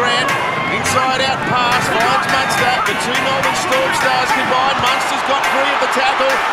Grant. Inside out pass, finds Munster. The two Melbourne Storm stars combined. Munster's got three of the tackle.